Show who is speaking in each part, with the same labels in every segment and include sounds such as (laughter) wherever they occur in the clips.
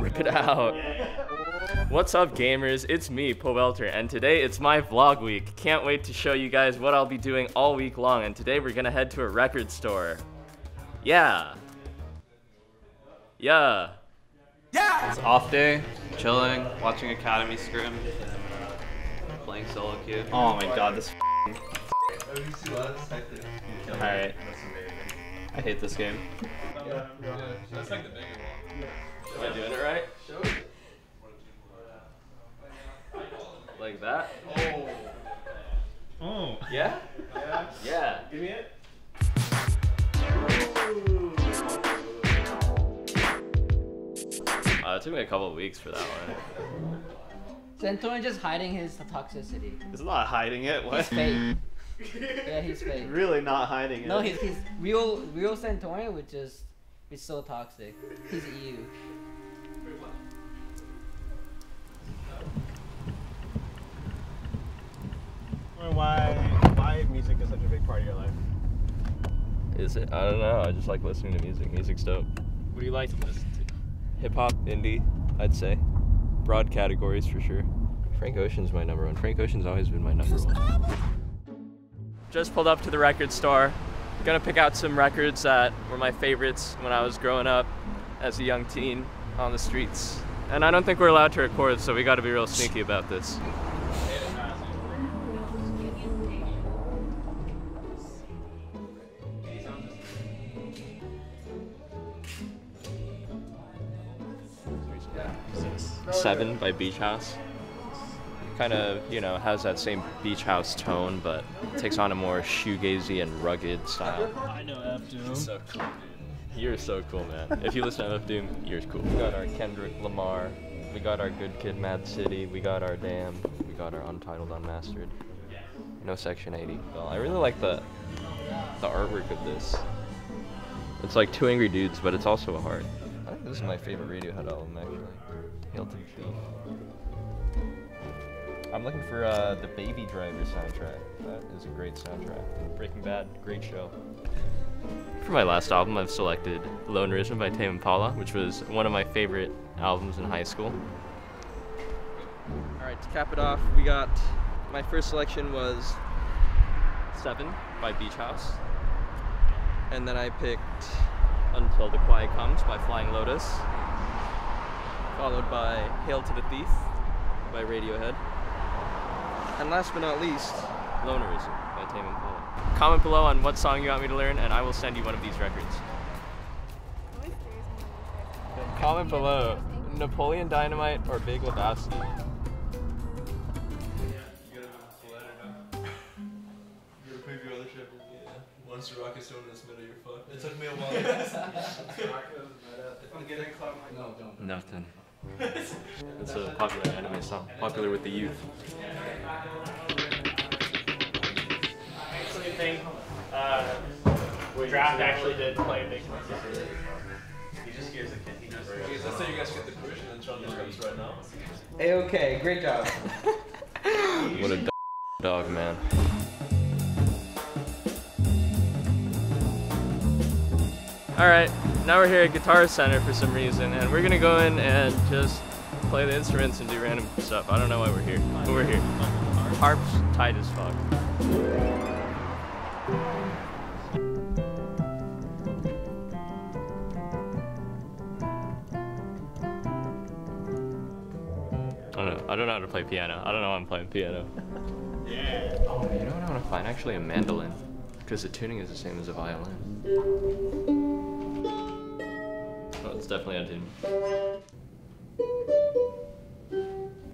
Speaker 1: Rip it out. What's up, gamers? It's me, Pobelter, and today it's my vlog week. Can't wait to show you guys what I'll be doing all week long, and today we're gonna head to a record store. Yeah. Yeah. Yeah.
Speaker 2: It's off day, chilling, watching Academy Scrim, playing solo queue.
Speaker 3: Oh my god, this
Speaker 2: Alright. I hate this game.
Speaker 1: Am I doing it right? Like that?
Speaker 3: Oh.
Speaker 1: Yeah? Yeah. Yeah.
Speaker 3: Give me it.
Speaker 1: Uh, it took me a couple of weeks for that one.
Speaker 4: Santorin just hiding his toxicity.
Speaker 3: It's not hiding it.
Speaker 4: He's
Speaker 3: What?
Speaker 4: fake. (laughs) yeah, he's fake.
Speaker 3: really not hiding it.
Speaker 4: No, he's, he's real real Santorin, which is is so toxic. He's EU.
Speaker 3: Why? Why music is such a big part of your life?
Speaker 1: Is it? I don't know. I just like listening to music. Music's dope.
Speaker 3: What do you like to listen to?
Speaker 1: Hip hop, indie, I'd say. Broad categories for sure. Frank Ocean's my number one. Frank Ocean's always been my number one. Just pulled up to the record store. Gonna pick out some records that were my favorites when I was growing up as a young teen on the streets. And I don't think we're allowed to record, so we gotta be real sneaky about this. Seven by Beach House. Kind of, you know, has that same beach house tone, but takes on a more shoegazy and rugged style.
Speaker 3: I know F Doom.
Speaker 1: So cool, dude. You're so cool, man. If you listen to F Doom, you're cool. We got our Kendrick Lamar. We got our Good Kid, Mad City. We got our Damn. We got our Untitled, Unmastered. No Section 80. Well, I really like the the artwork of this. It's like two angry dudes, but it's also a heart. I think this is my favorite Radiohead album, actually. Hail to the Thief. I'm looking for uh, the Baby Driver soundtrack. That is a great soundtrack. Breaking Bad, great show. For my last album, I've selected Lone Lonerism by Tame Impala, which was one of my favorite albums in high school. Alright, to cap it off, we got my first selection was Seven by Beach House. And then I picked Until the Quiet Comes by Flying Lotus. Followed by Hail to the Thief by Radiohead. And last but not least, Lonerism by Tame Impala. Comment below on what song you want me to learn, and I will send you one of these records. Comment below, Napoleon Dynamite or Big Lebowski.
Speaker 5: Your preview other ship. Yeah. Once the rocket's thrown in this middle, you're fucked. It took me a while. if I'm getting caught, I'm like, no, don't.
Speaker 1: Nothing. It's a popular anime song, popular with the youth.
Speaker 6: Draft actually did play a big part.
Speaker 5: He just hears a kid. He just. Let's say you guys get the permission and Sean just comes right now.
Speaker 4: Hey, okay, great job. (laughs)
Speaker 1: What a d- dog, man. Alright, now we're here at Guitar Center for some reason, and we're gonna go in and just play the instruments and do random stuff. I don't know why we're here, but we're here. Harp's tight as fuck. How to play piano. I don't know why I'm playing piano. (laughs) Yeah. Oh, you know what I want to find? Actually, a mandolin. Because the tuning is the same as a violin. Oh, it's definitely a tune.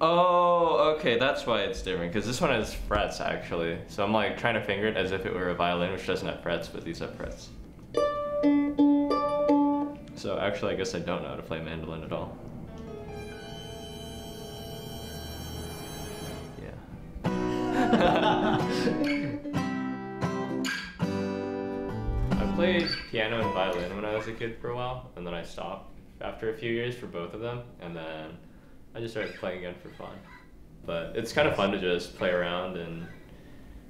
Speaker 1: Oh, okay, that's why it's different. Because this one has frets, actually. So I'm like trying to finger it as if it were a violin, which doesn't have frets, but these have frets. So actually, I guess I don't know how to play mandolin at all. Piano and violin when I was a kid for a while, and then I stopped after a few years for both of them, and then I just started playing again for fun. But it's kind of fun to just play around and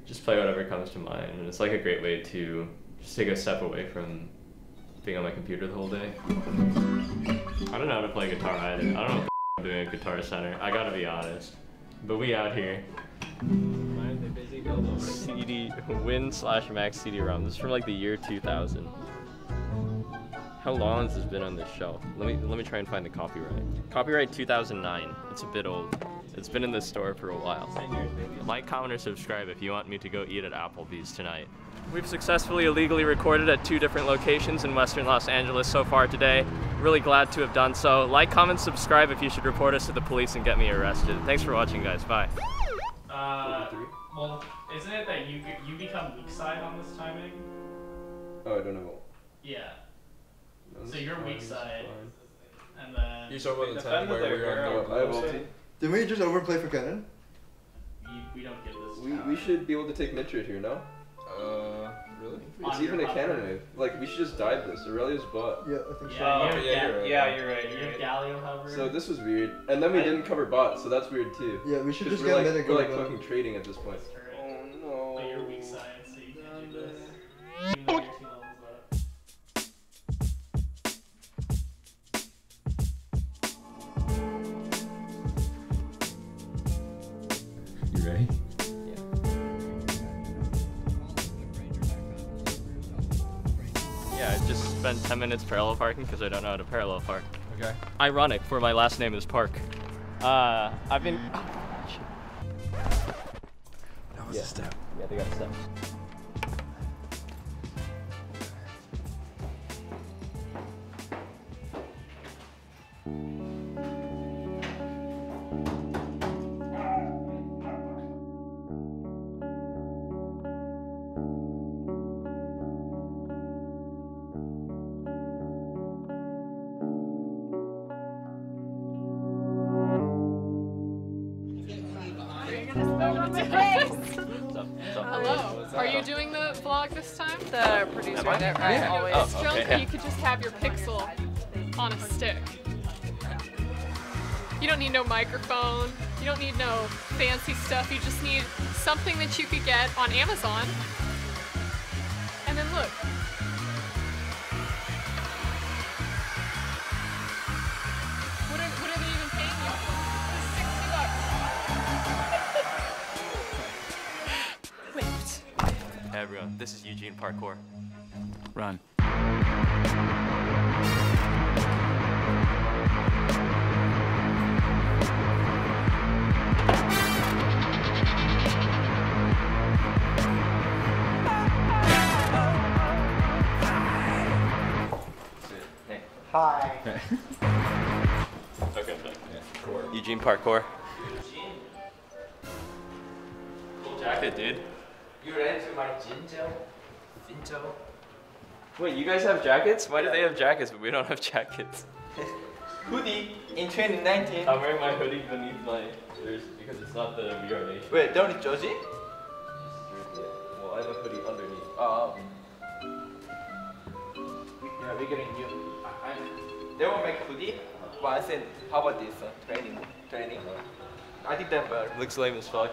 Speaker 1: just play whatever comes to mind, and it's like a great way to just take a step away from being on my computer the whole day. I don't know how to play guitar either. I don't know what I'm doing at Guitar Center. I gotta be honest. But we out here. CD Win slash Max CD-ROM. This is from like the year 2000. How long has this been on this shelf? Let me let me try and find the copyright. Copyright 2009. It's a bit old. It's been in this store for a while. Like, comment, or subscribe if you want me to go eat at Applebee's tonight. We've successfully illegally recorded at two different locations in western Los Angeles so far today. Really glad to have done so. Like, comment, subscribe if you should report us to the police and get me arrested. Thanks for watching, guys. Bye.
Speaker 6: Uh, well, isn't it that you you become weak side on this timing?
Speaker 1: Oh, I don't know.
Speaker 6: Yeah. So you're weak side, and then
Speaker 5: You talking about the
Speaker 3: Defend
Speaker 5: time where
Speaker 3: the
Speaker 5: we were on
Speaker 3: girl.
Speaker 5: the
Speaker 3: I will
Speaker 5: website?
Speaker 3: see.
Speaker 7: Didn't we just overplay for Cannon?
Speaker 6: we, we don't get this.
Speaker 1: We, we should be able to take Mitrid here, no?
Speaker 5: Uh, really?
Speaker 1: It's even a
Speaker 6: your
Speaker 1: cannon wave. Like, we should just dive this. Aurelia's bot.
Speaker 7: Yeah, I think
Speaker 6: Yeah,
Speaker 7: so.
Speaker 5: Oh,
Speaker 6: you
Speaker 5: okay, yeah,
Speaker 6: Ga-
Speaker 5: you're right.
Speaker 3: Yeah, you're right.
Speaker 6: You
Speaker 3: You're
Speaker 6: have
Speaker 3: right.
Speaker 6: Galio hover.
Speaker 1: So this was weird. And then we
Speaker 6: I-
Speaker 1: didn't cover bot, so that's weird too.
Speaker 7: Yeah, we should just
Speaker 1: we're
Speaker 7: get
Speaker 1: like,
Speaker 7: mid and
Speaker 1: we're like fucking trading at this point.
Speaker 6: You
Speaker 1: ready? Yeah, I just spent 10 minutes parallel parking because I don't know how to parallel park.
Speaker 5: Okay.
Speaker 1: Ironic, for my last name is Park. Uh, I've been. (gasps)
Speaker 5: That was
Speaker 1: Yeah.
Speaker 5: a step.
Speaker 1: Yeah, they got steps.
Speaker 8: Are you doing the vlog this time?
Speaker 9: The producer that I
Speaker 1: Yeah.
Speaker 9: always.
Speaker 1: Oh, okay, yeah.
Speaker 8: you could just have your pixel on a stick. You don't need no microphone. You don't need no fancy stuff. You just need something that you could get on Amazon. And then look.
Speaker 1: This is Eugene Parkour.
Speaker 2: Run.
Speaker 4: Hi. (laughs)
Speaker 1: Okay, Eugene Parkour. Cool jacket, dude.
Speaker 4: You ready to my Jinjo? Jinjo?
Speaker 1: Wait, you guys have jackets? Why do they have jackets but we don't have jackets? (laughs)
Speaker 4: Hoodie in 2019.
Speaker 1: I'm wearing my hoodie beneath my jersey because it's not the We Are Nation.
Speaker 4: Wait, don't it Joji?
Speaker 1: Well, I have a hoodie underneath.
Speaker 4: Oh. Yeah, we're getting new. I, I, they will make hoodie. But I said, how about this uh, training? Training. I think that better.
Speaker 1: Looks lame as fuck.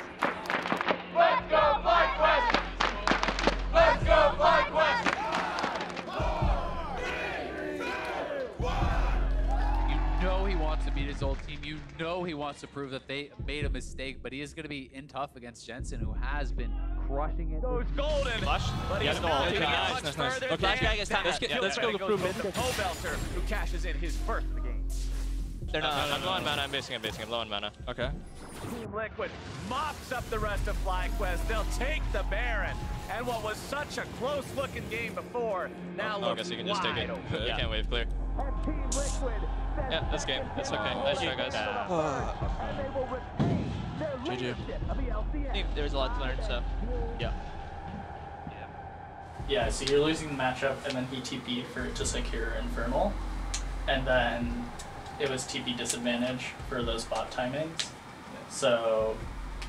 Speaker 10: team. You know he wants to prove that they made a mistake, but he is going to be in tough against Jensen, who has been crushing it.
Speaker 11: Oh, Goes golden. Flush. But he's not
Speaker 10: Okay, nice,
Speaker 11: much
Speaker 10: nice, nice.
Speaker 11: further
Speaker 10: Okay,
Speaker 11: than
Speaker 10: guys, time. Let's get- let's go
Speaker 11: Goes
Speaker 10: through
Speaker 11: with the Pobelter, who cashes in his first of the game.
Speaker 10: They're not.
Speaker 11: Uh, I'm low on mana. I'm basing. I'm basing. I'm low on mana.
Speaker 10: Okay.
Speaker 11: Team Liquid mops up the rest of FlyQuest. They'll take the Baron. And what was such a close-looking game before now
Speaker 10: Oh, I
Speaker 11: looks
Speaker 10: guess you can just take it. (laughs)
Speaker 11: open.
Speaker 10: You can't wave clear.
Speaker 11: And Team Liquid
Speaker 10: Yeah, that's game. That's okay. Nice try, guys. Ah.
Speaker 11: and they will retain their
Speaker 10: GG.
Speaker 11: leadership of.
Speaker 10: There's a lot to learn, so.
Speaker 6: Yeah. Yeah, so you're losing the matchup, and then he TP'd for to secure Infernal, and then it was TP disadvantage for those bot timings. So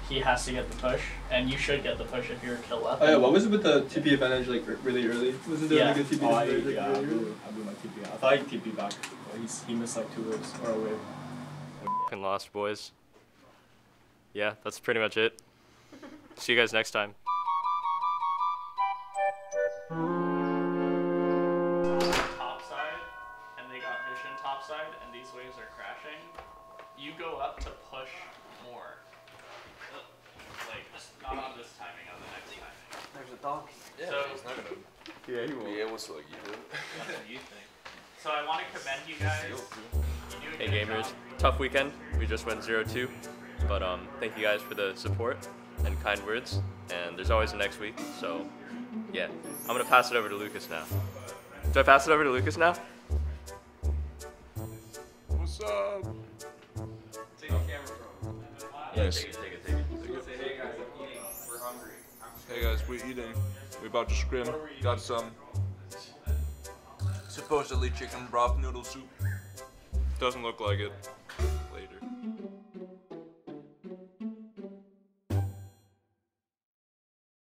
Speaker 6: he has to get the push, and you should get the push if you're a kill left.
Speaker 5: Oh yeah, what was it with the TP advantage like really early? Wasn't there
Speaker 6: yeah.
Speaker 5: like a TP
Speaker 3: Oh, I,
Speaker 5: advantage like
Speaker 3: yeah, I
Speaker 5: really early?
Speaker 3: blew, I blew my TP. I thought he TP back. But he's, he missed like two waves or a wave.
Speaker 1: Fucking lost, boys. Yeah, that's pretty much it. See you guys next time.
Speaker 6: topside, and they got vision topside, and these waves are crashing, you go up to push more. Like, not on this timing, on the next timing.
Speaker 4: There's a dog.
Speaker 6: Yeah, So-
Speaker 9: he's not gonna
Speaker 1: Yeah, he
Speaker 9: be able to like eat it.
Speaker 6: That's what you think. So I want to commend you guys. You
Speaker 1: Hey gamers,
Speaker 6: job.
Speaker 1: tough weekend. We just went 0-2, but um, thank you guys for the support and kind words. And there's always a next week. So yeah, I'm gonna pass it over to Lucas now. Do I pass it over to Lucas now?
Speaker 9: What's up? Yes.
Speaker 1: Take it, take it, take it. Take it.
Speaker 4: Say, hey guys, I'm eating. We're hungry.
Speaker 9: Hey guys, we're eating. We're about to scrim. Got some supposedly chicken broth noodle soup. Doesn't look like it.